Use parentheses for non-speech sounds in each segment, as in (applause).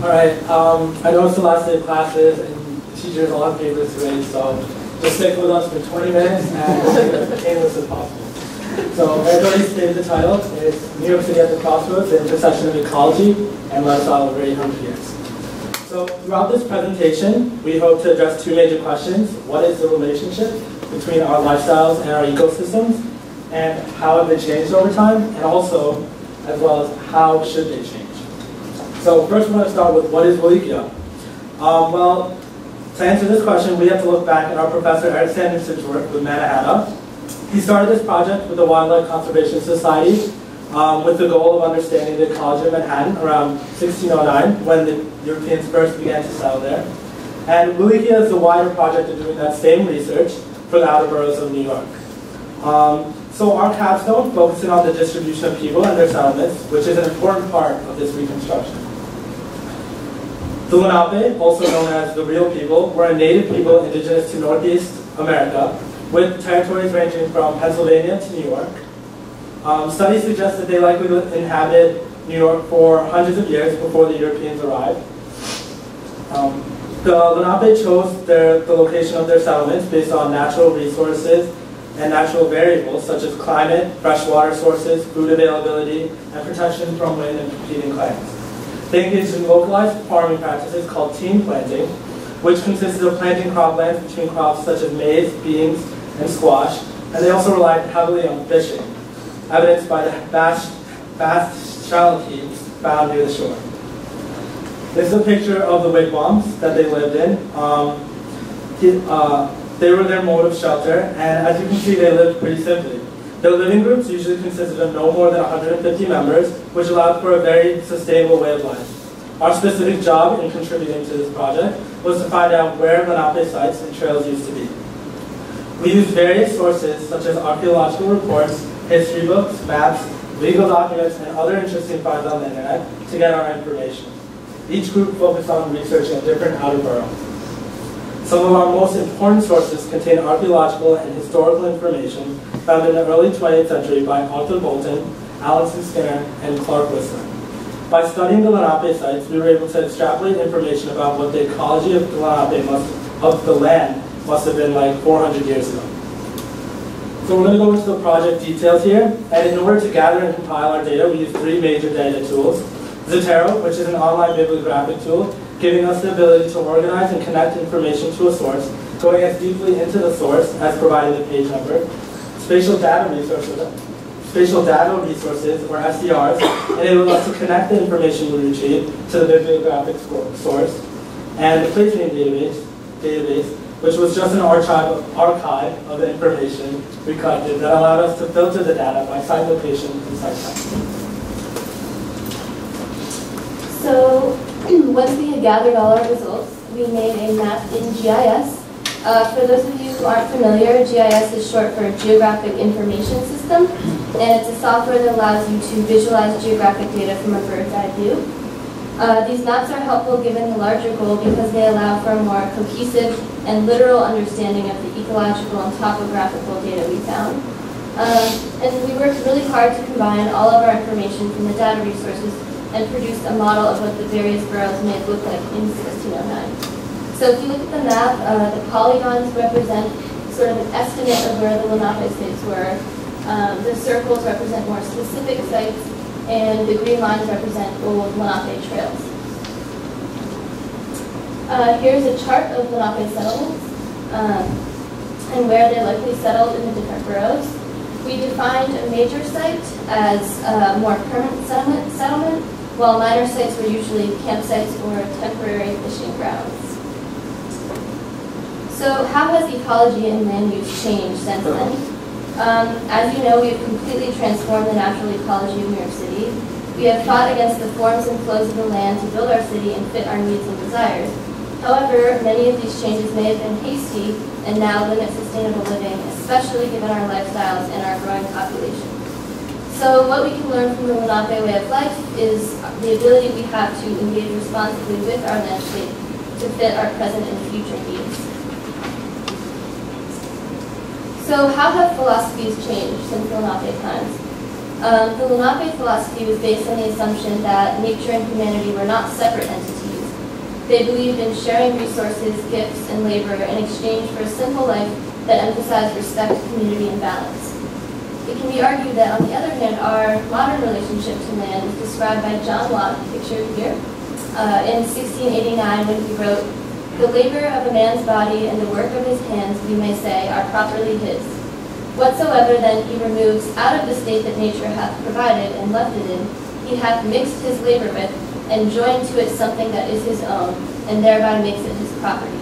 All right, um, I know it's the last day of classes and teachers all have papers to grade, so just stick with us for 20 minutes and as painless as possible. So, already stated the title, it's New York City at the Crossroads, the intersection of ecology and lifestyle over 800 years. So, throughout this presentation, we hope to address two major questions. What is the relationship between our lifestyles and our ecosystems, and how have they changed over time, and also, as well as how should they change? So first we're going to start with what is Welikia? Um, well, to answer this question, we have to look back at our professor Eric Sanderson's work with Mannahatta. He started this project with the Wildlife Conservation Society um, with the goal of understanding the ecology of Manhattan around 1609 when the Europeans first began to settle there. And Welikia is the wider project of doing that same research for the outer boroughs of New York. Um, so our capstone focuses on the distribution of people and their settlements, which is an important part of this reconstruction. The Lenape, also known as the Real People, were a native people indigenous to Northeast America, with territories ranging from Pennsylvania to New York. Um, studies suggest that they likely inhabited New York for hundreds of years before the Europeans arrived. Um, the Lenape chose their, the location of their settlements based on natural resources and natural variables such as climate, freshwater sources, food availability, and protection from wind and competing clans. They engaged in localized farming practices called team planting, which consisted of planting croplands between crops such as maize, beans, and squash, and they also relied heavily on fishing, evidenced by the vast, vast shallow found near the shore. This is a picture of the wigwams that they lived in. Um, uh, they were their mode of shelter, and as you can see, they lived pretty simply. Their living groups usually consisted of no more than 150 members, which allowed for a very sustainable way of life. Our specific job in contributing to this project was to find out where Lenape sites and trails used to be. We used various sources such as archaeological reports, history books, maps, legal documents, and other interesting finds on the internet to get our information. Each group focused on researching a different outer borough. Some of our most important sources contain archaeological and historical information found in the early 20th century by Arthur Bolton, Allen Skinner, and Clark Wissler. By studying the Lenape sites, we were able to extrapolate information about what the ecology of the Lenape must, of the land must have been like 400 years ago. So we're going to go into the project details here, and in order to gather and compile our data, we use three major data tools. Zotero, which is an online bibliographic tool, giving us the ability to organize and connect information to a source, going as deeply into the source as provided the page number. Spatial data resources, spatial data resources, or SDRs, enable us to connect the information we retrieve to the bibliographic source. And the place-name database, database, which was just an archive, of, archive of the information we collected that allowed us to filter the data by site location and site type. So (clears throat) once we had gathered all our results, we made a map in GIS. Uh, for those of you who aren't familiar, GIS is short for Geographic Information System, and it's a software that allows you to visualize geographic data from a bird's eye view. Uh, these maps are helpful given the larger goal because they allow for a more cohesive and literal understanding of the ecological and topographical data we found. Um, and we worked really hard to combine all of our information from the data resources and produced a model of what the various boroughs may looked like in 1609. So if you look at the map, uh, the polygons represent sort of an estimate of where the Lenape states were. Um, the circles represent more specific sites, and the green lines represent old Lenape trails. Uh, here's a chart of Lenape settlements um, and where they likely settled in the different boroughs. We defined a major site as a more permanent settlement, settlement while minor sites were usually campsites or temporary fishing grounds. So how has ecology and land use changed since then? Um, as you know, we've completely transformed the natural ecology of New York City. We have fought against the forms and flows of the land to build our city and fit our needs and desires. However, many of these changes may have been hasty and now limit sustainable living, especially given our lifestyles and our growing population. So what we can learn from the Lenape way of life is the ability we have to engage responsibly with our landscape to fit our present and future needs. So how have philosophies changed since Lenape times? Um, the Lenape philosophy was based on the assumption that nature and humanity were not separate entities, They believed in sharing resources, gifts, and labor in exchange for a simple life that emphasized respect, community, and balance. It can be argued that, on the other hand, our modern relationship to land is described by John Locke, pictured here, uh, in 1689 when he wrote, The labor of a man's body and the work of his hands, we may say, are properly his. Whatsoever then he removes out of the state that nature hath provided and left it in, he hath mixed his labor with, and joined to it something that is his own, and thereby makes it his property.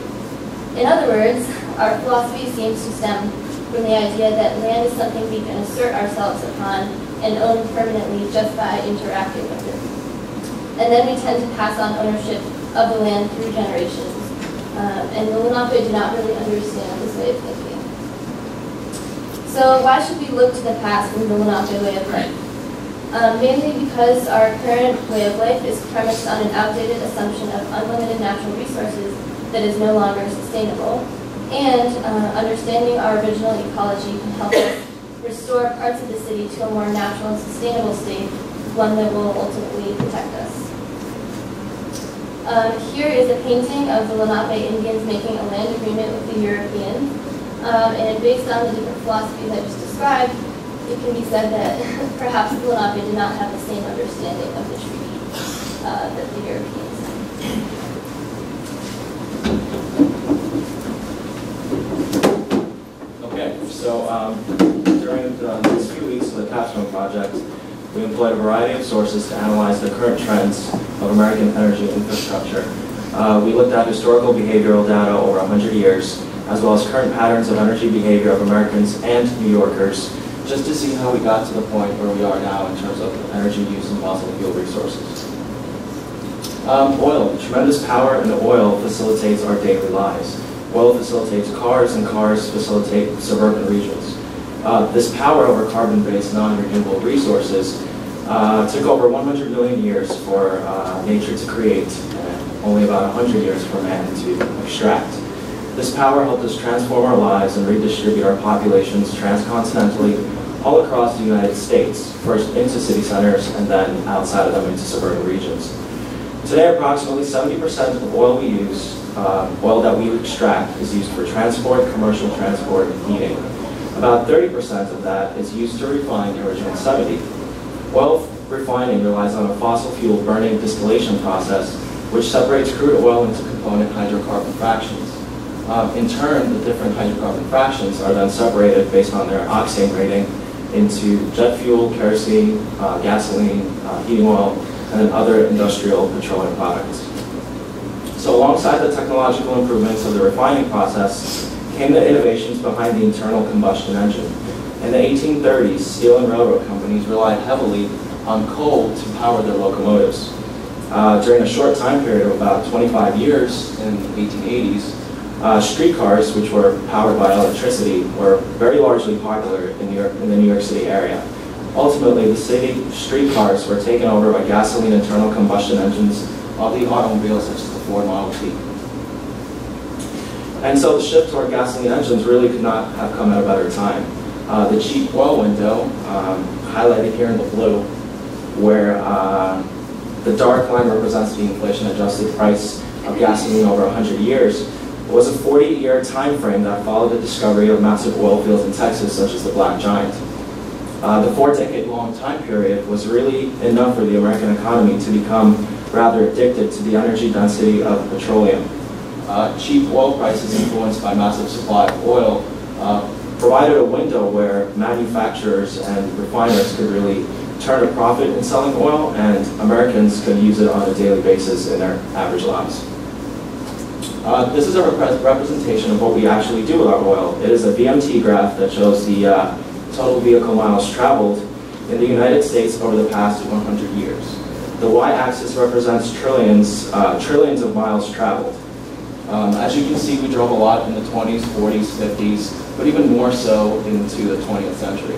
In other words, our philosophy seems to stem from the idea that land is something we can assert ourselves upon and own permanently just by interacting with it. And then we tend to pass on ownership of the land through generations. Um, and the Lenape do not really understand this way of thinking. So why should we look to the past in the Lenape way of life? Um, mainly because our current way of life is premised on an outdated assumption of unlimited natural resources that is no longer sustainable. And uh, understanding our original ecology can help us restore parts of the city to a more natural and sustainable state, one that will ultimately protect us. Um, here is a painting of the Lenape Indians making a land agreement with the Europeans. Um, and based on the different philosophies I just described, it can be said that (laughs) perhaps the Lenape did not have the same understanding of the treaty uh, that the Europeans had. Okay, so um, during the, these few weeks of the Capstone Project, we employed a variety of sources to analyze the current trends of American energy infrastructure. Uh, we looked at historical behavioral data over 100 years, as well as current patterns of energy behavior of Americans and New Yorkers, just to see how we got to the point where we are now in terms of energy use and fossil fuel resources. Um, oil, tremendous power in oil facilitates our daily lives. Oil facilitates cars, and cars facilitate suburban regions. Uh, this power over carbon-based non-renewable resources uh, took over 100 million years for uh, nature to create, and only about 100 years for man to extract. This power helped us transform our lives and redistribute our populations transcontinentally all across the United States, first into city centers and then outside of them into suburban regions. Today, approximately 70% of the oil we use, uh, oil that we extract, is used for transport, commercial transport, and heating. About 30% of that is used to refine the original 70. Oil refining relies on a fossil fuel burning distillation process, which separates crude oil into component hydrocarbon fractions. Um, in turn, the different hydrocarbon fractions are then separated based on their octane rating into jet fuel, kerosene, uh, gasoline, uh, heating oil, and then other industrial petroleum products. So alongside the technological improvements of the refining process came the innovations behind the internal combustion engine. In the 1830s, steel and railroad companies relied heavily on coal to power their locomotives. Uh, during a short time period of about 25 years in the 1880s, uh, streetcars, which were powered by electricity, were very largely popular in, New York, in the New York City area. Ultimately, the city streetcars were taken over by gasoline internal combustion engines of the automobiles the Ford Model T. And so the shift toward gasoline engines really could not have come at a better time. Uh, the cheap oil window, um, highlighted here in the blue, where uh, the dark line represents the inflation-adjusted price of gasoline over 100 years, was a 40-year time frame that followed the discovery of massive oil fields in Texas, such as the Black Giant. Uh, the four-decade-long time period was really enough for the American economy to become rather addicted to the energy density of petroleum. Uh, cheap oil prices influenced by massive supply of oil uh, provided a window where manufacturers and refiners could really turn a profit in selling oil, and Americans could use it on a daily basis in their average lives. Uh, this is a rep representation of what we actually do with our oil. It is a VMT graph that shows the uh, total vehicle miles traveled in the United States over the past 100 years. The y-axis represents trillions, uh, trillions of miles traveled. Um, as you can see, we drove a lot in the 20s, 40s, 50s, but even more so into the 20th century.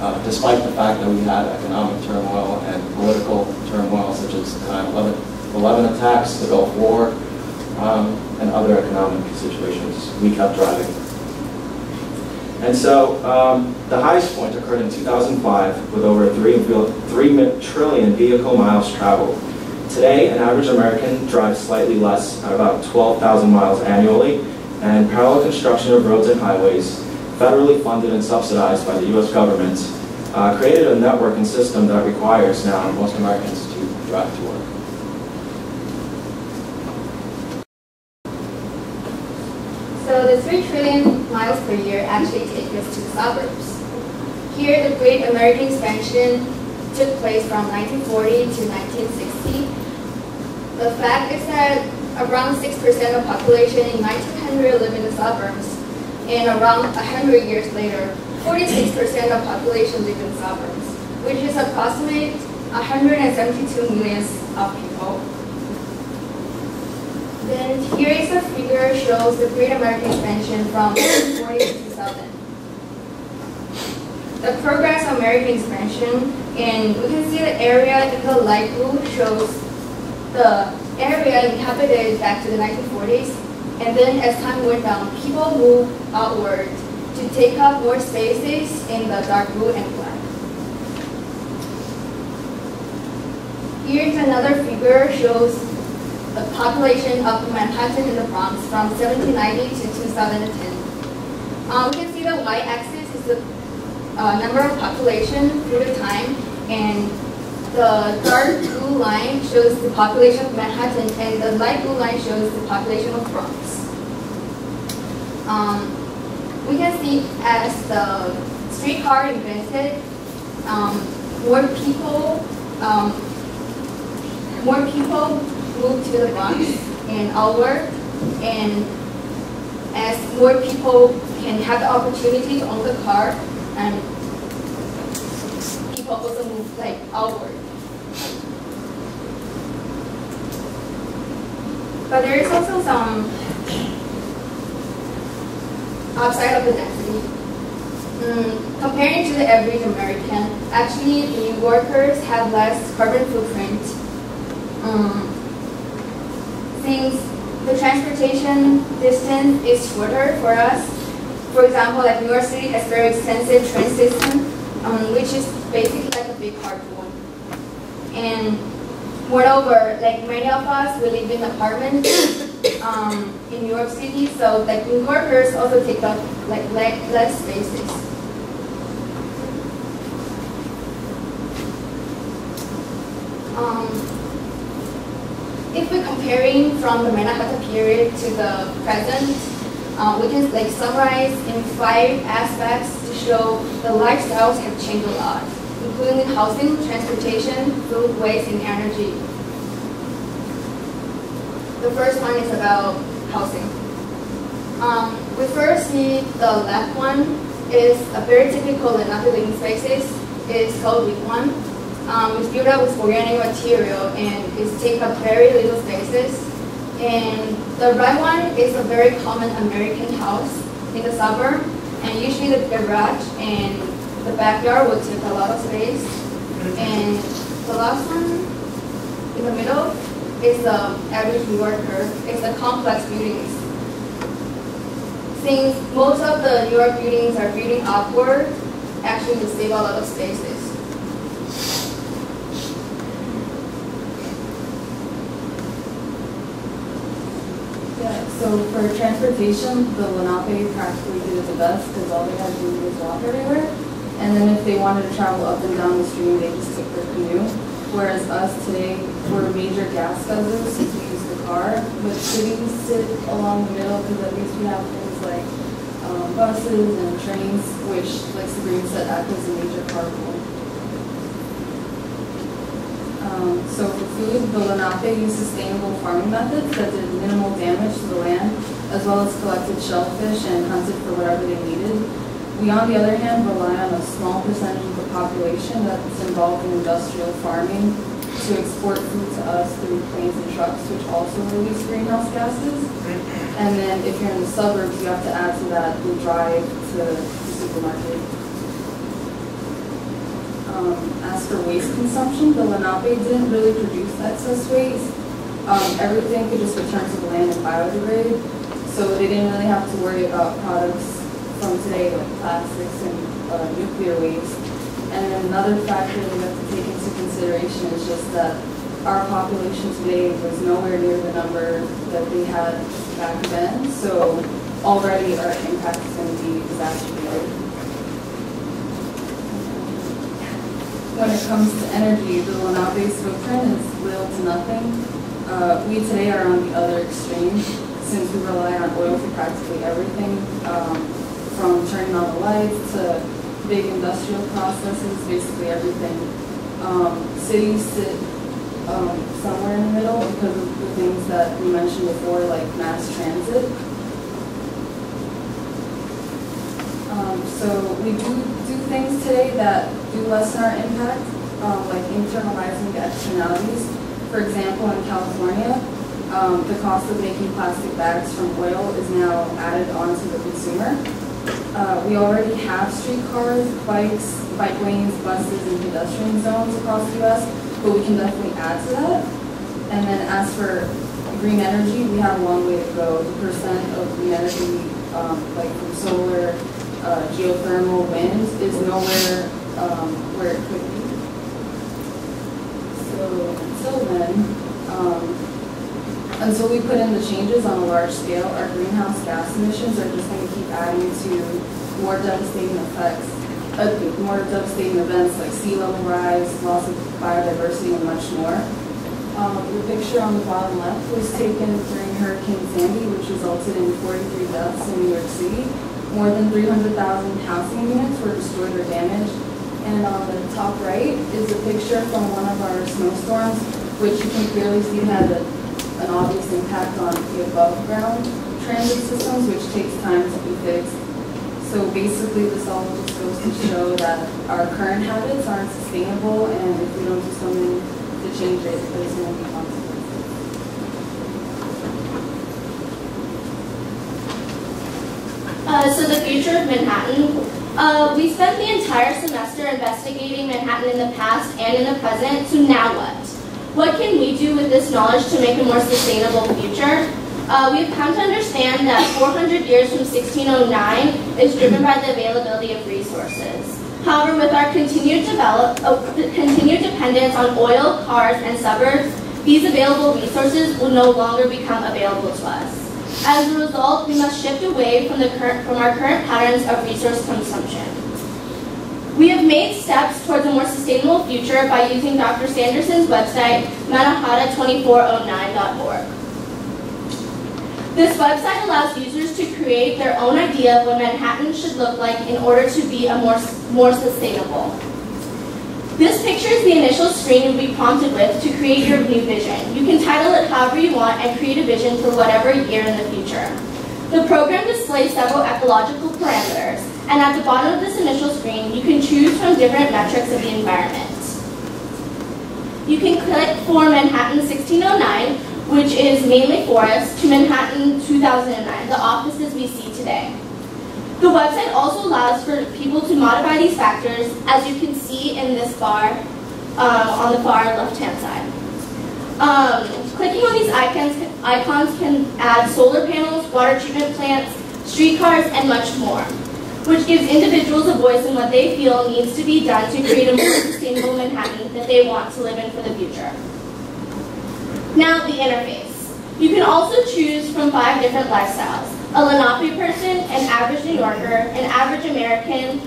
Uh, despite the fact that we had economic turmoil and political turmoil, such as the 9/11 attacks, the Gulf War, um, and other economic situations, we kept driving. And so um, the highest point occurred in 2005 with over 3, 3 trillion vehicle miles traveled. Today, an average American drives slightly less, at about 12,000 miles annually, and parallel construction of roads and highways, federally funded and subsidized by the U.S. government, uh, created a network and system that requires now most Americans to drive to work. So the 3 trillion miles per year actually take us to the suburbs. Here, the Great American Expansion took place from 1940 to 1960. The fact is that around 6% of population in 1900 live in the suburbs, and around 100 years later, 46% of population live in suburbs, which is approximately 172 million of people. Here is a figure shows the Great American Expansion from (coughs) 1940 to 2000. The progress of American expansion, and we can see the area in the light blue shows the area inhabited back to the 1940s, and then as time went on, people moved outward to take up more spaces in the dark blue and black. Here's another figure shows the population of Manhattan in the Bronx from 1790 to 2010. Um, we can see the y-axis is the uh, number of population through the time, and the dark blue line shows the population of Manhattan, and the light blue line shows the population of Bronx. Um, we can see as the streetcar invented, um, more people, um, more people moved to the Bronx and outward, and as more people can have the opportunity to own the car, and people also move like outward. But there is also some outside of the density. Mm, comparing to the average American, actually the workers have less carbon footprint. Um, since the transportation distance is shorter for us, for example, like New York City has very extensive train system, um, which is basically like a big carpool. And moreover, like many of us, we live in apartments (coughs) um, in New York City, so like New Yorkers also take up like le- less spaces. Um, comparing from the Manhattan period to the present, uh, we can like summarize in five aspects to show the lifestyles have changed a lot, including housing, transportation, food, waste, and energy. The first one is about housing. Um, we first see the left one is a very typical Lenape living spaces. It's called Week One. Um, it's built up with organic material and it takes up very little spaces. And the right one is a very common American house in the suburb. And usually the garage and the backyard will take a lot of space. And the last one in the middle is the average New Yorker. It's the complex buildings. Since most of the New York buildings are building upward, actually will save a lot of spaces. So for transportation, the Lenape practically did it the best because all they had to do was walk everywhere. And then if they wanted to travel up and down the stream, they just took their canoe. Whereas us today, we're major gas guzzlers since we use the car. But cities sit along the middle because at least we have things like um, buses and trains, which, like Sabrina said, act as a major carpool. Um, so for food, the Lenape used sustainable farming methods that did minimal damage to the land, as well as collected shellfish and hunted for whatever they needed. We, on the other hand, rely on a small percentage of the population that's involved in industrial farming to export food to us through planes and trucks, which also release greenhouse gases. And then if you're in the suburbs, you have to add to that the drive to the supermarket. Um, as for waste consumption, the Lenape didn't really produce excess waste. Um, everything could just return to the land and biodegrade, so they didn't really have to worry about products from today like plastics and uh, nuclear waste. And another factor we have to take into consideration is just that our population today was nowhere near the number that they had back then, so already our impact is going to be exacerbated. When it comes to energy, the Lenape's footprint is little to nothing. Uh, we today are on the other extreme since we rely on oil for practically everything, um, from turning on the lights to big industrial processes, basically everything. Um, cities sit um, somewhere in the middle because of the things that we mentioned before, like mass transit. Um, so we do do things today that do lessen our impact, um, like internalizing the externalities. For example, in California, um, the cost of making plastic bags from oil is now added onto the consumer. Uh, we already have streetcars, bikes, bike lanes, buses, and pedestrian zones across the U.S., but we can definitely add to that. And then as for green energy, we have a long way to go. The percent of green energy, um, like from solar, uh, geothermal, wind, is nowhere um, where it could be. So until then, um, until we put in the changes on a large scale, our greenhouse gas emissions are just going to keep adding to more devastating effects, uh, more devastating events like sea level rise, loss of biodiversity, and much more. Um, the picture on the bottom left was taken during Hurricane Sandy, which resulted in 43 deaths in New York City. More than 300,000 housing units were destroyed or damaged. And on the top right is a picture from one of our snowstorms, which you can clearly see had a, an obvious impact on the above ground transit systems, which takes time to be fixed. So basically, this all just goes to show that our current habits aren't sustainable, and if we don't do something to change it, there's going to be consequences. Uh, so the future of Manhattan. Uh, we spent the entire semester investigating Manhattan in the past and in the present, so now what? What can we do with this knowledge to make a more sustainable future? Uh, we've come to understand that 400 years from 1609 is driven by the availability of resources. However, with our continued, develop, uh, continued dependence on oil, cars, and suburbs, these available resources will no longer become available to us. As a result, we must shift away from, the current, from our current patterns of resource consumption. We have made steps towards a more sustainable future by using Dr. Sanderson's website, mannahatta2409.org. This website allows users to create their own idea of what Manhattan should look like in order to be a more, more sustainable. This picture is the initial screen you'll be prompted with to create your new vision. You can title it however you want and create a vision for whatever year in the future. The program displays several ecological parameters, and at the bottom of this initial screen, you can choose from different metrics of the environment. You can click for Manhattan 1609, which is mainly forest, to Manhattan 2009, the offices we see today. The website also allows for people to modify these factors, as you can see in this bar um, on the far left-hand side. Um, clicking on these icons, icons can add solar panels, water treatment plants, streetcars, and much more, which gives individuals a voice in what they feel needs to be done to create a more sustainable Manhattan that they want to live in for the future. Now, the interface. You can also choose from five different lifestyles. A Lenape person, an average New Yorker, an average American,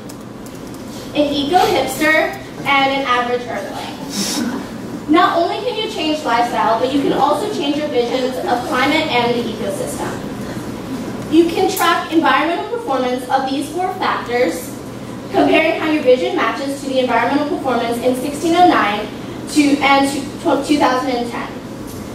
an eco-hipster, and an average Earthling. Not only can you change lifestyle, but you can also change your visions of climate and the ecosystem. You can track environmental performance of these four factors, comparing how your vision matches to the environmental performance in 1609 to, and to 2010.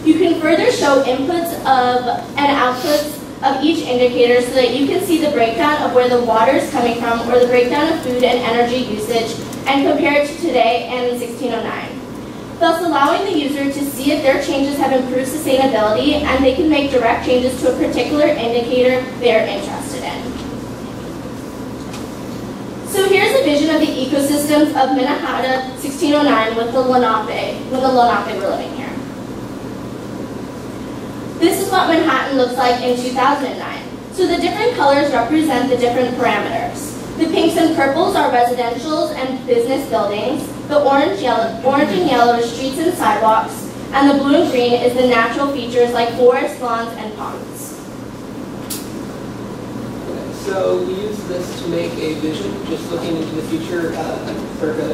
You can further show inputs of and outputs of each indicator so that you can see the breakdown of where the water is coming from or the breakdown of food and energy usage and compare it to today and in 1609. Thus allowing the user to see if their changes have improved sustainability and they can make direct changes to a particular indicator they're interested in. So here's a vision of the ecosystems of Mannahatta 1609 with the Lenape, when the Lenape were living. This is what Manhattan looks like in 2009. So the different colors represent the different parameters. The pinks and purples are residentials and business buildings. The orange, yellow, orange and yellow are streets and sidewalks. And the blue and green is the natural features like forests, lawns, and ponds. So we use this to make a vision, just looking into the future, uh, circa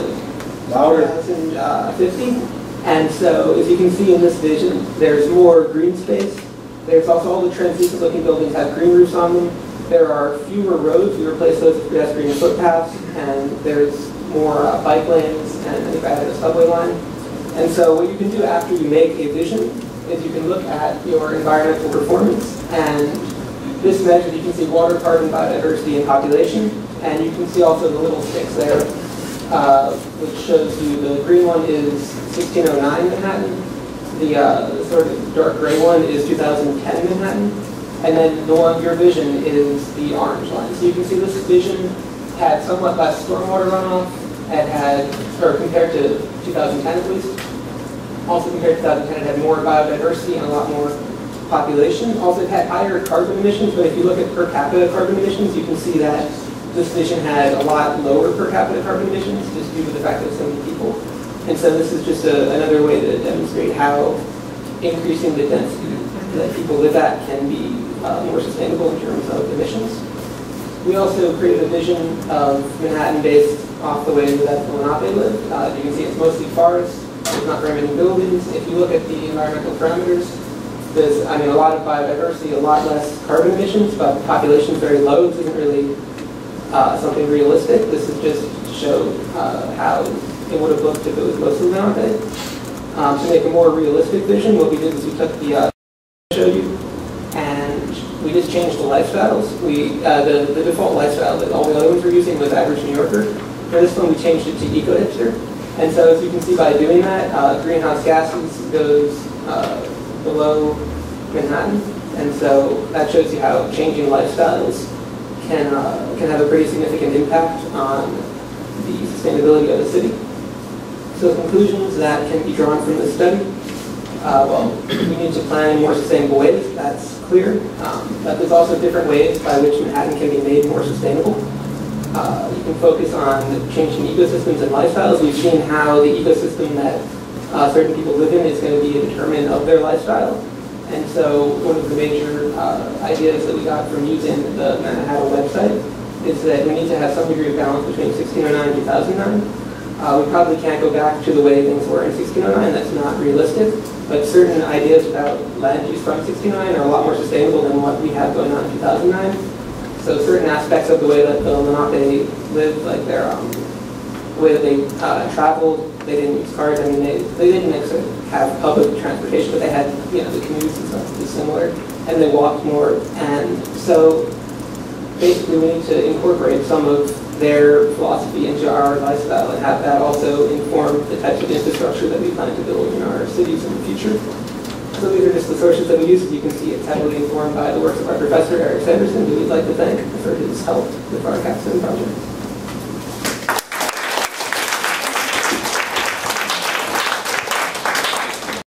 2050. And so, as you can see in this vision, there's more green space. There's also all the translucent looking buildings have green roofs on them. There are fewer roads, we replace those with pedestrian footpaths, and there's more uh, bike lanes, and I think I added a subway line. And so what you can do after you make a vision is you can look at your environmental performance, and this measure, you can see water, carbon, biodiversity, and population, and you can see also the little sticks there, uh, which shows you the green one is 1609 Manhattan, the uh, sort of dark gray one is 2010 Manhattan, and then the one, your vision is the orange line. So you can see this vision had somewhat less stormwater runoff, and had, or compared to 2010 at least, also compared to 2010, it had more biodiversity and a lot more population. Also, it had higher carbon emissions, but if you look at per capita carbon emissions, you can see that this vision had a lot lower per capita carbon emissions, just due to the fact that so many people. And so this is just a, another way to demonstrate how increasing the density that people live at can be uh, more sustainable in terms of emissions. We also created a vision of Manhattan based off the way that Lenape lived. Uh, you can see it's mostly forest, there's not very many buildings. If you look at the environmental parameters, there's, I mean, a lot of biodiversity, a lot less carbon emissions, but the population is very low. This isn't really uh, something realistic. This is just to show uh, how it would have looked if it was mostly Lenape. Um, to make a more realistic vision, what we did is we took the uh, you, and we just changed the lifestyles. We uh, the, the default lifestyle that all the other ones were using was average New Yorker. For this one, we changed it to eco hipster. And so, as you can see by doing that, uh, greenhouse gases goes uh, below Manhattan, and so that shows you how changing lifestyles can uh, can have a pretty significant impact on the sustainability of the city. So conclusions that can be drawn from this study. Uh, well, we need to plan in more sustainable ways, that's clear. Um, but there's also different ways by which Manhattan can be made more sustainable. Uh, you can focus on changing ecosystems and lifestyles. We've seen how the ecosystem that uh, certain people live in is going to be a determinant of their lifestyle. And so one of the major uh, ideas that we got from using the Manhattan website is that we need to have some degree of balance between 1609 and 2009. Uh, we probably can't go back to the way things were in 1609. That's not realistic. But certain ideas about land use from 1609 are a lot more sustainable than what we have going on in 2009. So certain aspects of the way that the Lenape lived, like their um, way that they uh, traveled, they didn't use cars. I mean, they, they didn't have public transportation, but they had, you know, the commutes and stuff was similar, and they walked more. And so basically we need to incorporate some of their philosophy into our lifestyle and have that also inform the types of infrastructure that we plan to build in our cities in the future. So these are just the sources that we use. You can see, it's heavily informed by the works of our professor, Eric Sanderson, who we'd like to thank for his help with our capstone project.